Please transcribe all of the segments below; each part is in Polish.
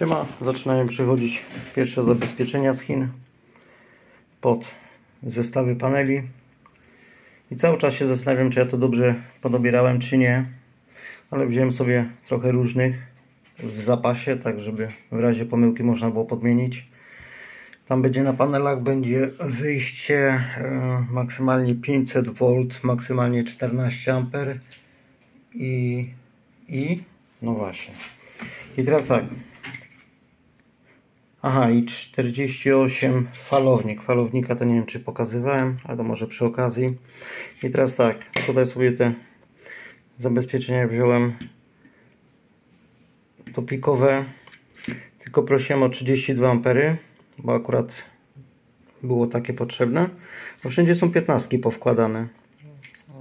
Siema, zaczynają przychodzić pierwsze zabezpieczenia z Chin pod zestawy paneli. I cały czas się zastanawiam, czy ja to dobrze podobierałem, czy nie ale wziąłem sobie trochę różnych w zapasie, tak żeby w razie pomyłki można było podmienić. Tam będzie na panelach będzie wyjście e, maksymalnie 500 V, maksymalnie 14 A i, i no właśnie. I teraz tak Aha, i 48 falownik. Falownika to nie wiem, czy pokazywałem, ale to może przy okazji. I teraz tak, tutaj sobie te zabezpieczenia wziąłem topikowe. Tylko prosiłem o 32 ampery, bo akurat było takie potrzebne. Bo wszędzie są 15 powkładane.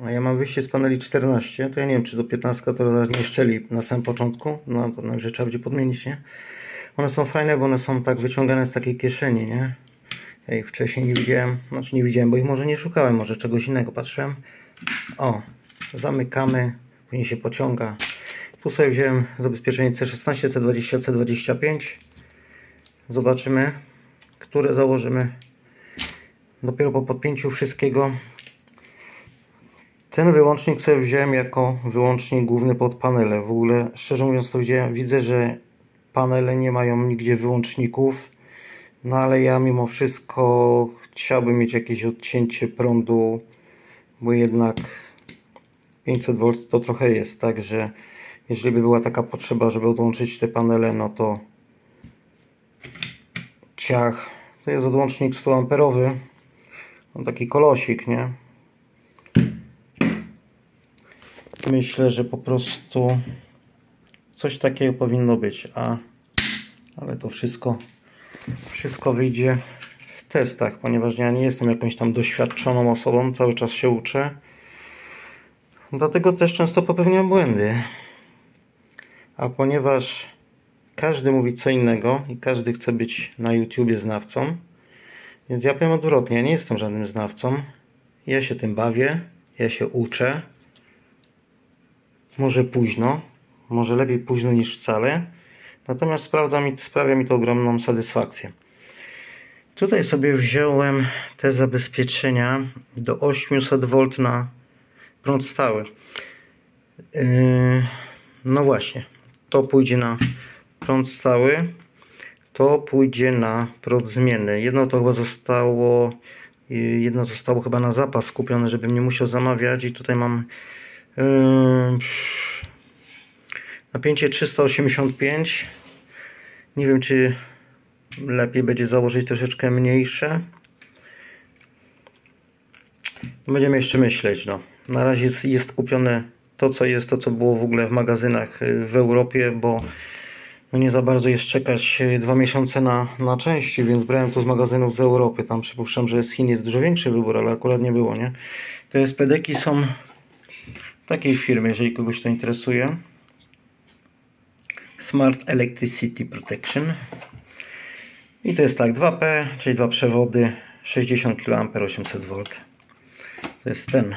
A ja mam wyjście z paneli 14, to ja nie wiem, czy do 15 to nie szczeli na samym początku. No to najwyżej trzeba będzie podmienić, nie? One są fajne, bo one są tak wyciągane z takiej kieszeni, nie? Ja ich wcześniej nie widziałem, znaczy nie widziałem, bo ich może nie szukałem, może czegoś innego patrzyłem. O, zamykamy, później się pociąga. Tu sobie wziąłem zabezpieczenie C16, C20, C25. Zobaczymy, które założymy dopiero po podpięciu wszystkiego. Ten wyłącznik sobie wziąłem jako wyłącznik główny pod panele. W ogóle, szczerze mówiąc, to widzę, że panele nie mają nigdzie wyłączników. No ale ja mimo wszystko chciałbym mieć jakieś odcięcie prądu, bo jednak 500V to trochę jest, także jeżeli by była taka potrzeba, żeby odłączyć te panele, no to ciach. To jest odłącznik 100 amperowy. On taki kolosik, nie? Myślę, że po prostu coś takiego powinno być, a ale to wszystko wszystko wyjdzie w testach, ponieważ ja nie jestem jakąś tam doświadczoną osobą, cały czas się uczę. Dlatego też często popełniam błędy. A ponieważ każdy mówi co innego i każdy chce być na YouTubie znawcą, więc ja powiem odwrotnie, ja nie jestem żadnym znawcą. Ja się tym bawię, ja się uczę. Może późno, może lepiej późno niż wcale. Natomiast sprawdza mi, sprawia mi to ogromną satysfakcję. Tutaj sobie wziąłem te zabezpieczenia do 800 V na prąd stały. Yy, no właśnie, to pójdzie na prąd stały, to pójdzie na prąd zmienny. Jedno to chyba zostało, yy, jedno zostało chyba na zapas kupione, żebym nie musiał zamawiać i tutaj mam yy, napięcie 385 nie wiem, czy lepiej będzie założyć troszeczkę mniejsze. Będziemy jeszcze myśleć. No. Na razie jest, jest kupione to, co jest, to, co było w ogóle w magazynach y, w Europie, bo no nie za bardzo jest czekać y, dwa miesiące na, na części, więc brałem to z magazynów z Europy. Tam przypuszczam, że z Chin jest dużo większy wybór, ale akurat nie było, nie? Te SPDki są takiej firmy, jeżeli kogoś to interesuje. Smart Electricity Protection. I to jest tak, 2P, czyli dwa przewody, 60 kA 800V. To jest ten.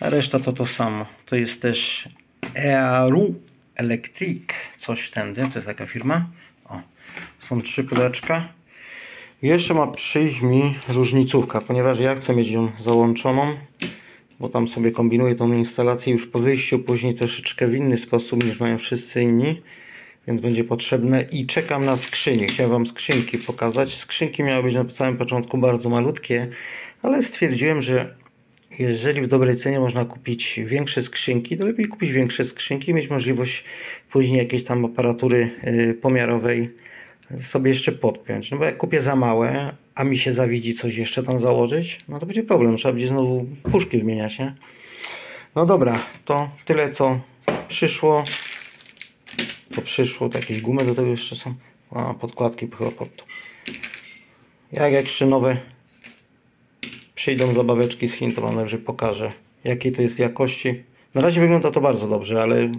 A reszta to to samo. To jest też Earu Electric, coś tędy, to jest taka firma. O, są trzy pudełeczka. Jeszcze ma przyjść mi różnicówka, ponieważ ja chcę mieć ją załączoną, bo tam sobie kombinuję tą instalację już po wyjściu, później troszeczkę w inny sposób niż mają wszyscy inni więc będzie potrzebne i czekam na skrzynię. Chciałem Wam skrzynki pokazać. Skrzynki miały być na samym początku bardzo malutkie, ale stwierdziłem, że jeżeli w dobrej cenie można kupić większe skrzynki, to lepiej kupić większe skrzynki i mieć możliwość później jakiejś tam aparatury y, pomiarowej sobie jeszcze podpiąć. No bo jak kupię za małe, a mi się zawidzi coś jeszcze tam założyć, no to będzie problem. Trzeba będzie znowu puszki wymieniać, nie? No dobra, to tyle co przyszło to przyszło, to jakieś gumy do tego jeszcze są, a podkładki chyba pod to. Jak jeszcze nowe przyjdą zabaweczki z Chin, to Wam najwyżej pokażę, jakiej to jest jakości. Na razie wygląda to bardzo dobrze, ale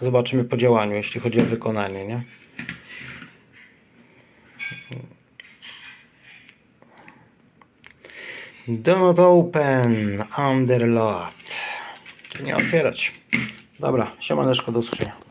zobaczymy po działaniu, jeśli chodzi o wykonanie, nie? Do not open, underload. Nie otwierać. Dobra, siemaneczko, do usłyszenia.